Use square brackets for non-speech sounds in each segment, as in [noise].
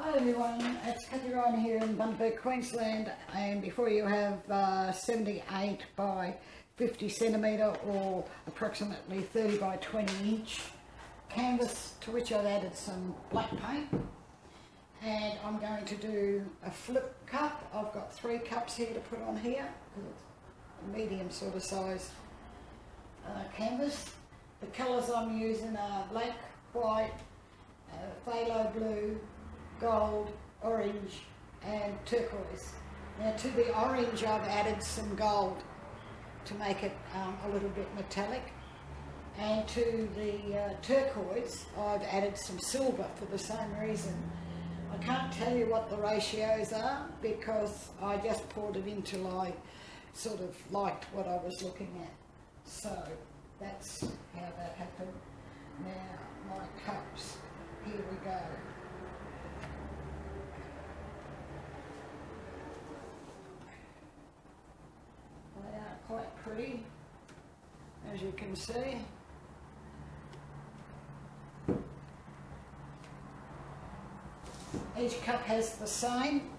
Hi everyone, it's Kathie Ryan here in Bundaberg, Queensland and before you have uh, 78 by 50 centimetre or approximately 30 by 20 inch canvas to which I've added some black paint and I'm going to do a flip cup. I've got three cups here to put on here because it's a medium sort of size uh, canvas. The colours I'm using are black, white, uh, phthalo blue, gold, orange and turquoise. Now to the orange I've added some gold to make it um, a little bit metallic and to the uh, turquoise I've added some silver for the same reason. I can't tell you what the ratios are because I just poured it until I sort of liked what I was looking at. So that's how that happened. Now my cups, here we go. They are quite pretty, as you can see. Each cup has the same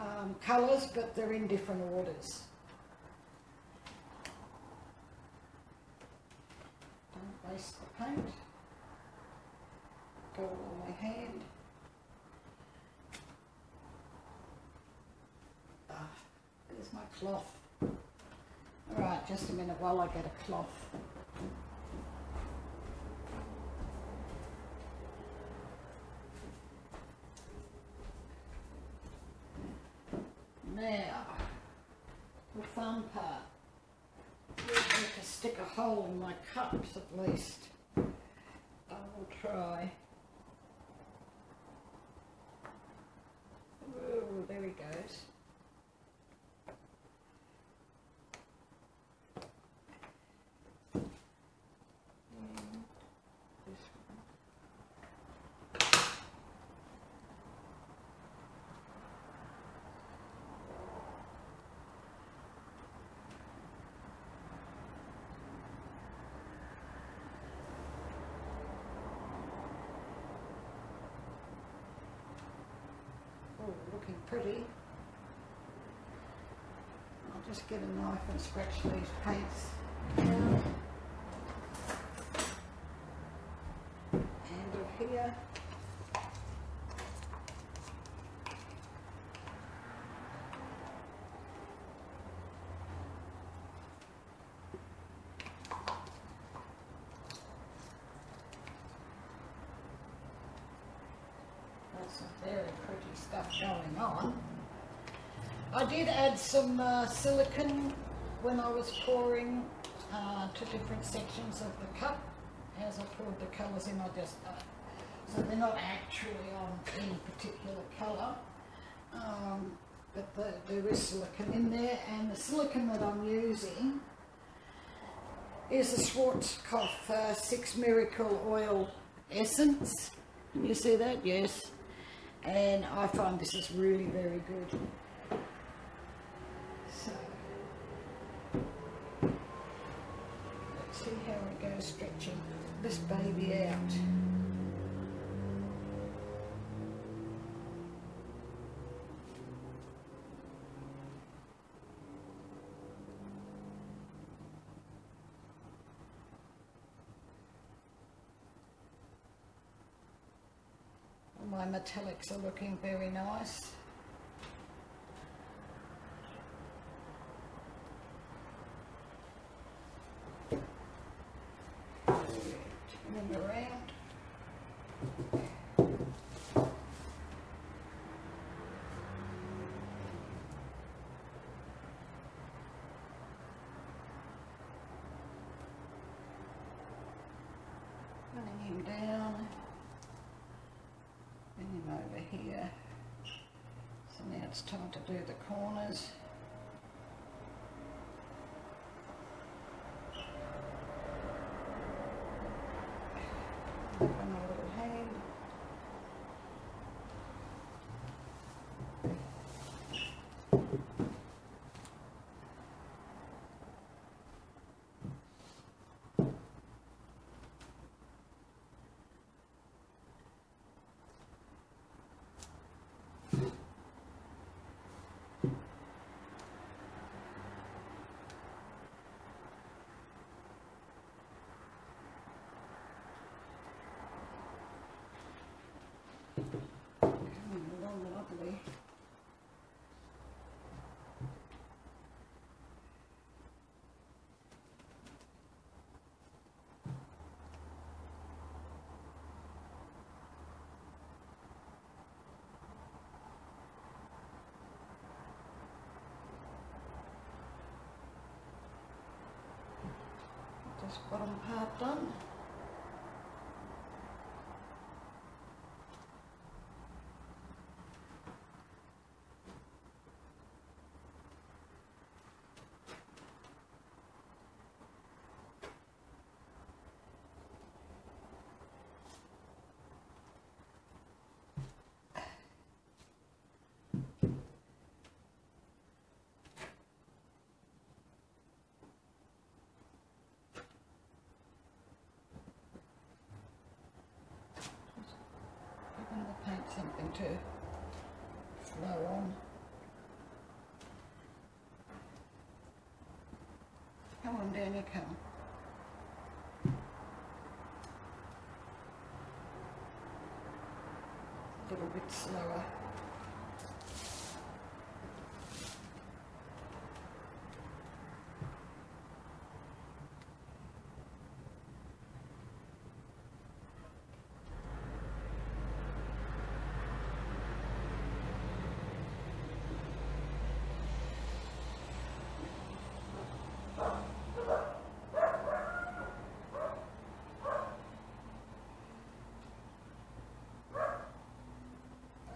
um, colours, but they're in different orders. Don't waste the paint. Go on my hand. Cloth. Alright, just a minute while I get a cloth. Now, the fun part. I to stick a hole in my cups at least. I will try. Oh, there he goes. And this one. Oh, looking pretty. I'll just get a knife and scratch these paints down. Handle here. There's some very pretty stuff going on. I did add some uh, silicone when I was pouring uh, to different sections of the cup. As I poured the colours in, I just, uh, so they're not actually on any particular colour. Um, but the, there is silicone in there and the silicone that I'm using is the Schwarzkopf uh, 6 Miracle Oil Essence. Can you see that? Yes and I find this is really very good. So let's see how it goes stretching this baby out. Metallics are looking very nice. Turn them around. Running him down. Bring him over here. So now it's time to do the corners. Open my little hand. Bottom part done. Giving the something to flow on. Come on, Daniel, come. A little bit slower.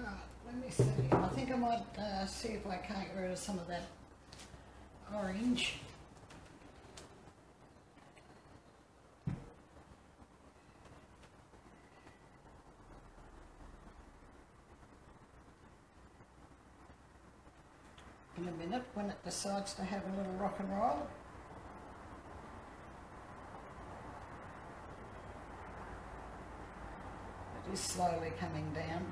Right, let me see. I think I might uh, see if I can't get rid of some of that orange. In a minute when it decides to have a little rock and roll. It is slowly coming down.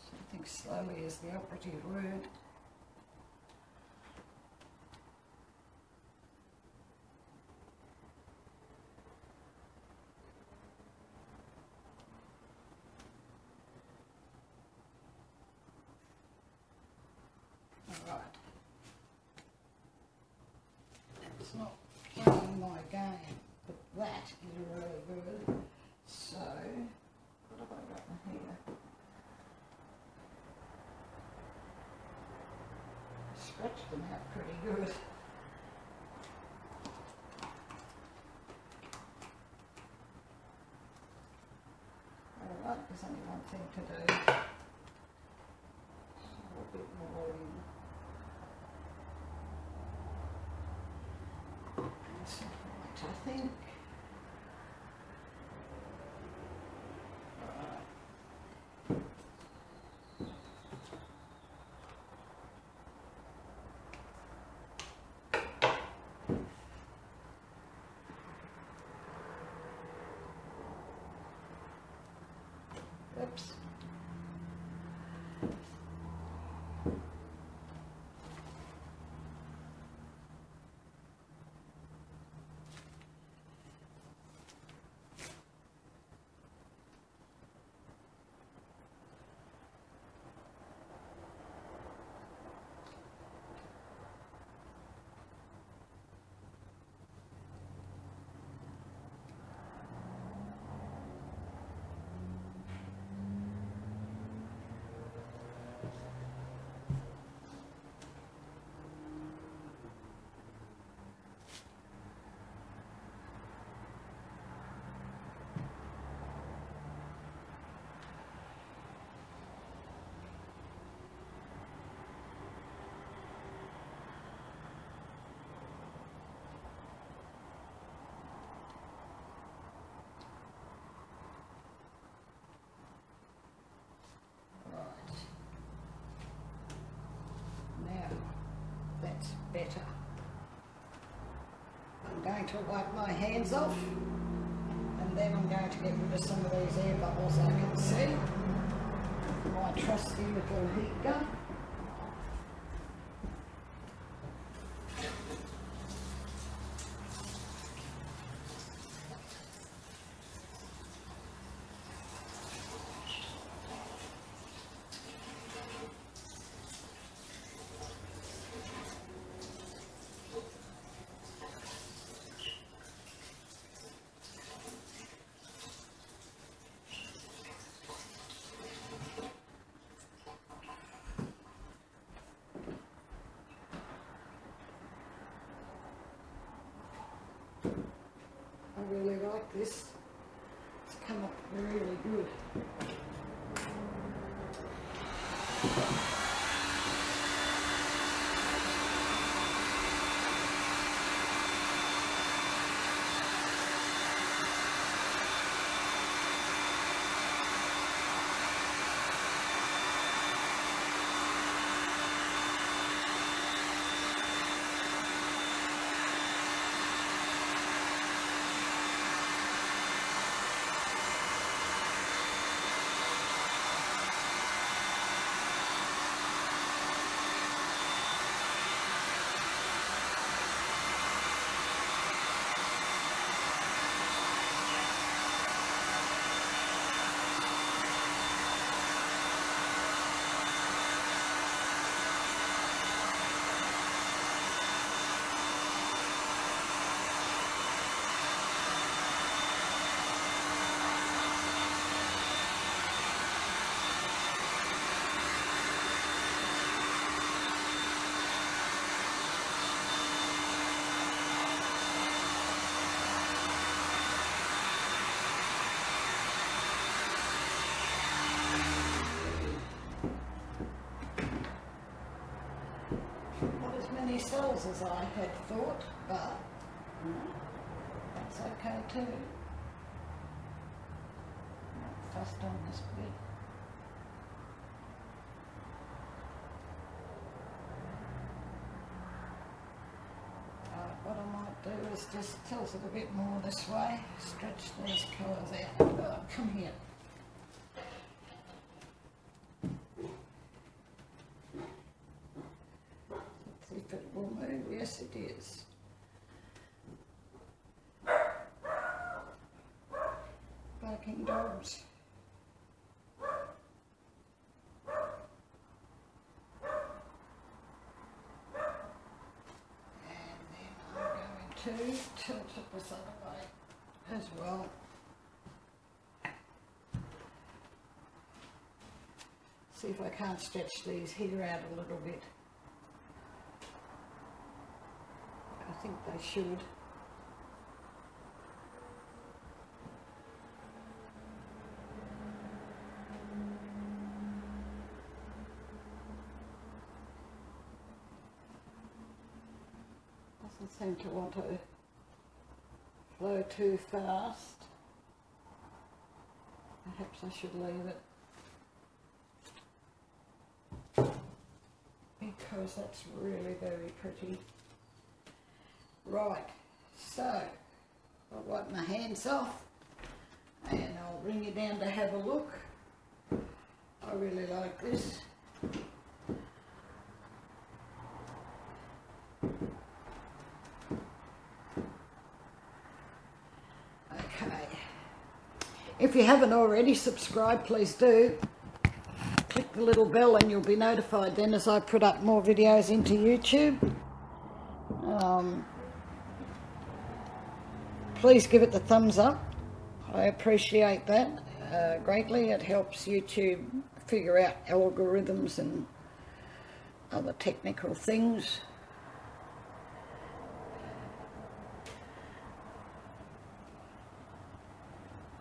So I think slowly is the operative. Alright. It's not playing my game, but that is really good. So, what have I got in here? Scratched them out pretty good. Alright, there's only one thing to do. A bit more right, I think. Alright. Oops. Right. Now, that's better. I'm going to wipe my hands off and then I'm going to get rid of some of these air bubbles I can see. My trusty little heat gun. I really like this. It's come up really good. Not as many cells as I had thought, but you know, that's okay too. Not fussed on this bit. Alright, what I might do is just tilt it a bit more this way, stretch these colours out. Oh, come here. If move. Yes, it is. Barking dogs. And then I'm going to tilt it this other way as well. See if I can't stretch these here out a little bit. I think they should. Doesn't seem to want to flow too fast. Perhaps I should leave it. Because that's really very pretty. Right, so I'll wipe my hands off and I'll bring you down to have a look. I really like this. Okay. If you haven't already subscribed, please do. Click the little bell and you'll be notified then as I put up more videos into YouTube. Um, please give it the thumbs up. I appreciate that uh, greatly. It helps YouTube figure out algorithms and other technical things.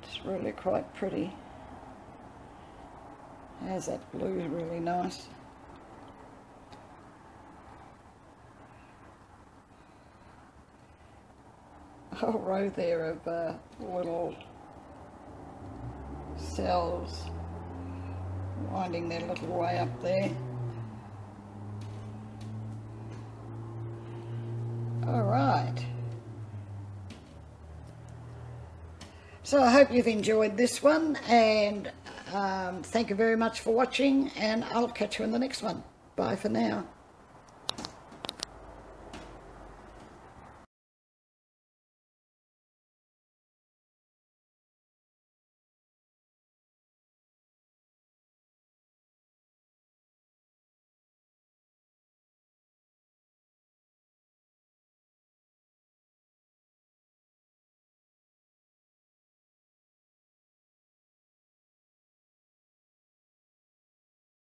It's really quite pretty. As that blue really nice. [laughs] whole row there of uh, little cells winding their little way up there. All right. So I hope you've enjoyed this one and um, thank you very much for watching and I'll catch you in the next one. Bye for now.